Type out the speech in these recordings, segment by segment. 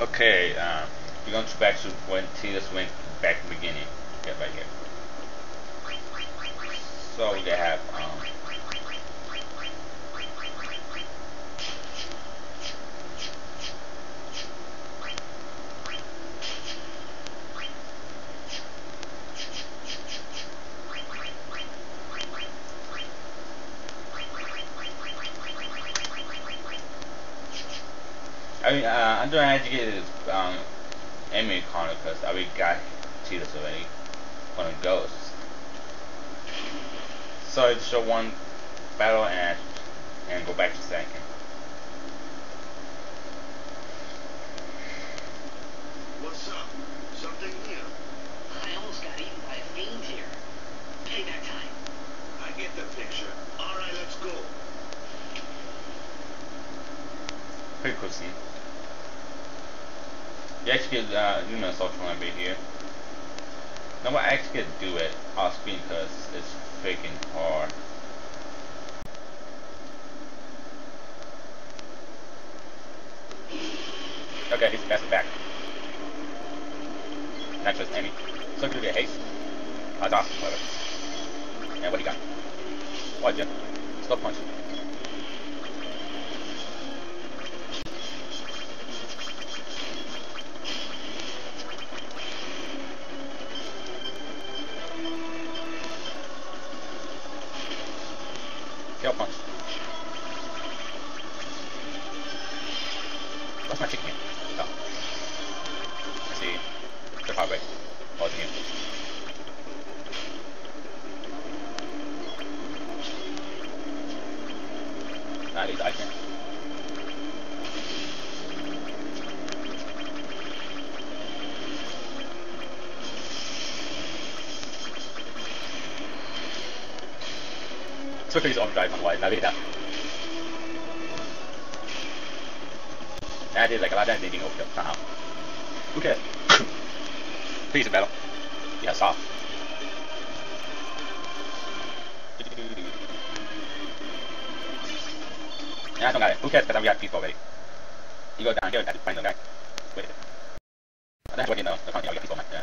Okay, um, we're going to back to when Titus went back to the beginning. Get right here. So we have um, I mean, uh, I'm doing to get this um, enemy corner because I already got Titus already on the ghosts. So I just show one battle and and go back to second. What's up? Something new? I almost got eaten by a fiend here. Payback time. I get the picture. All right, let's go. Pretty You actually get uh, you know social one bit here. No, I actually to do it off screen because it's freaking hard. Okay, he's passing back. Not just any. So good at haste. That's awesome, whatever. And what he got? What, Jim? Slow punch. Tail punch. What's my chicken? Oh. I see. The power break. Oh, it's him. Nah, he's I can. Because he's on drive wide, now look at that. That is like a lot of thinking over somehow. Who cares? Please. Yeah, soft. Yeah, I don't got it. Who cares? Because we got people already. You go down here and find the guy. Wait. That's what you know. The company, we got people. Yeah,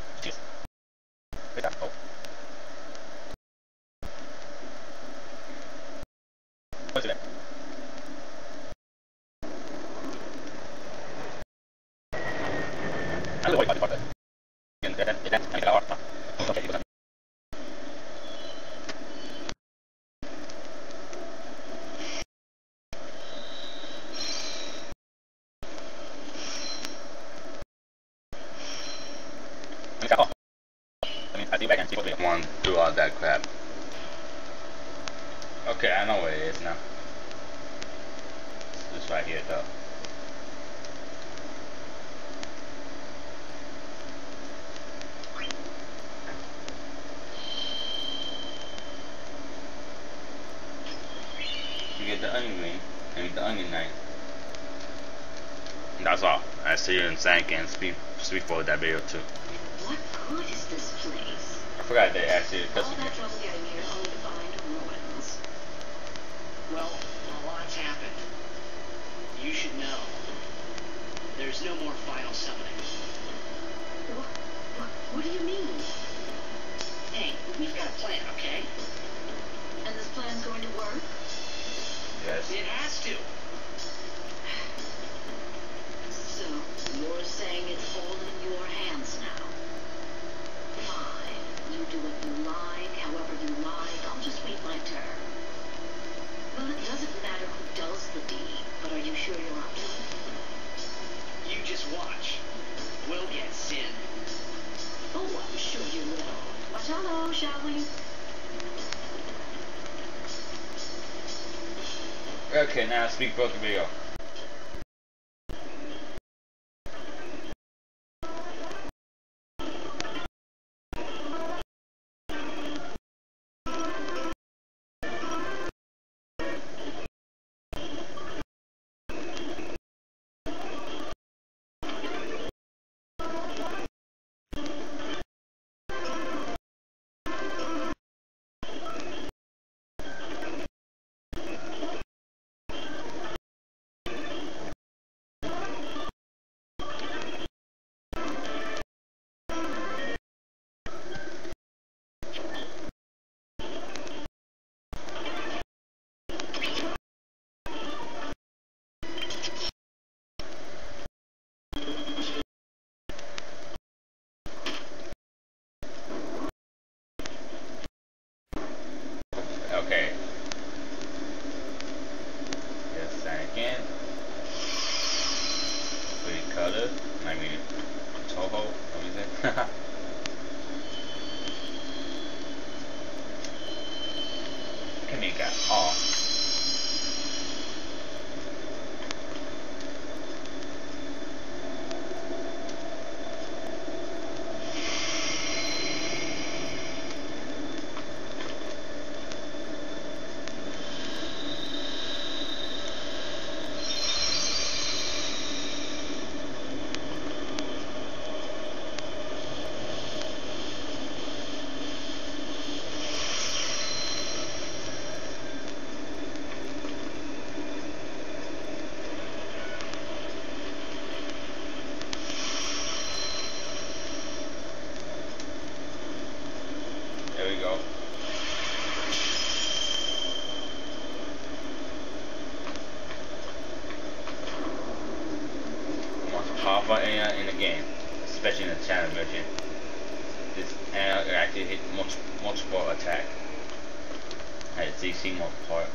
I think I can see what do all that crap. Okay, I know where it is now. It's right here, though. You get the onion ring and the onion knife. That's all. I see you in Sank and speak speak for that video too. What good is this place? I forgot they actually All because that trouble getting here only to find ruins. Well, a lot's happened. You should know. There's no more final summoning. What, what, what do you mean? Hey, we've got a plan, okay? And this plan's going to work? yes. It has to. So, you're Okay, now speak both Okay. Just a second. Pretty color. I mean, Toho, what is it? In the game, especially in the channel version. This AI actually hit multiple attack. You see more part.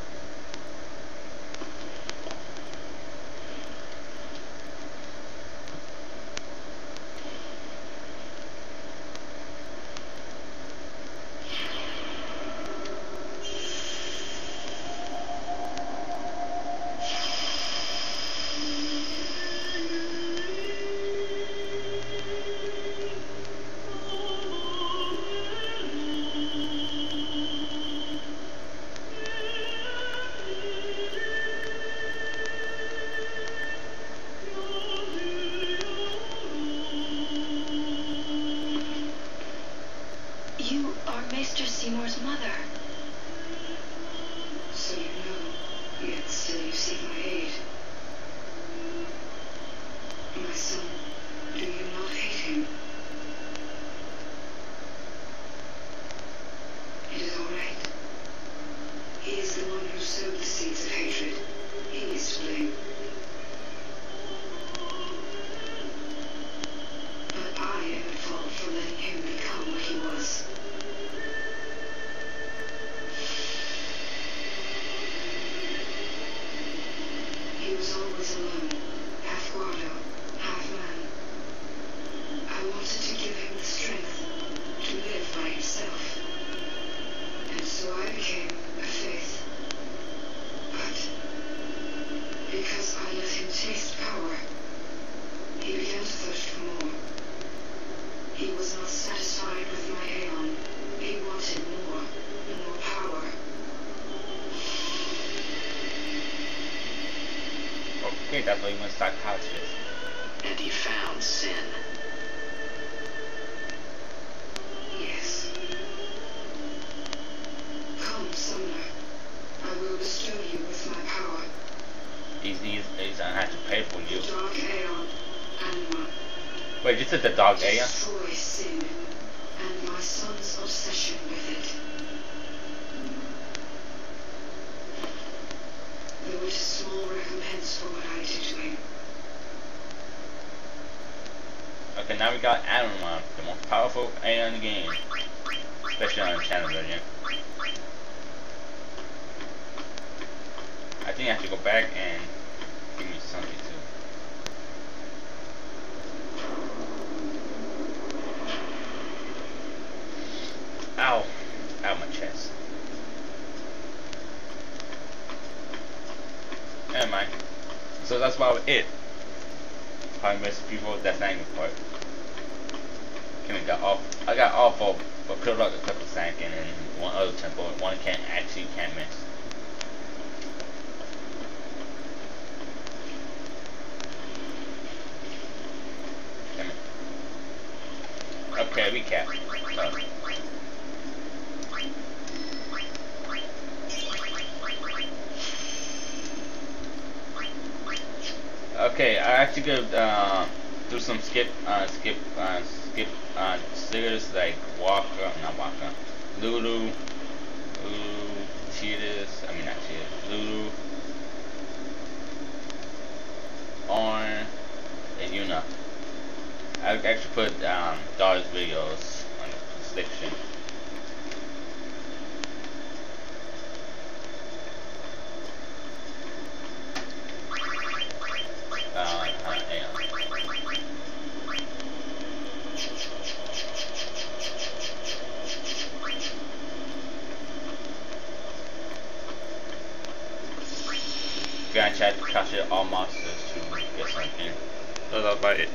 Okay, that's why you went psychiatrist. And he found sin. Yes. Come, Summoner. I will bestow you with my power. He's, he's, he's gonna have to pay for you. Dark Aeon, Anima. Wait, this is the dog Aya? Destroy sin and my son's obsession with it. Though it is small recompense for what I did to him. Okay, now we got Adam Adamon, the most powerful AI in the game. Especially on the channel version. I think I have to go back and give me something too. Ow! Ow, my chest. Never mind. So that's about it. Probably most people, that's not even part. We got off? I got off of, but killed out a couple sank and then one other temple. One can't actually can't miss. Okay, recap. Uh, Okay, I actually could uh, do some skip, uh, skip, uh, skip, uh, stickers like Wakka, not Wakka, Lulu, Lulu, Cheetahs, I mean not Cheetahs, Lulu, Auron, and Yuna. I actually put um, Dar's videos on the section. Had to all monsters to get something. So that's about it.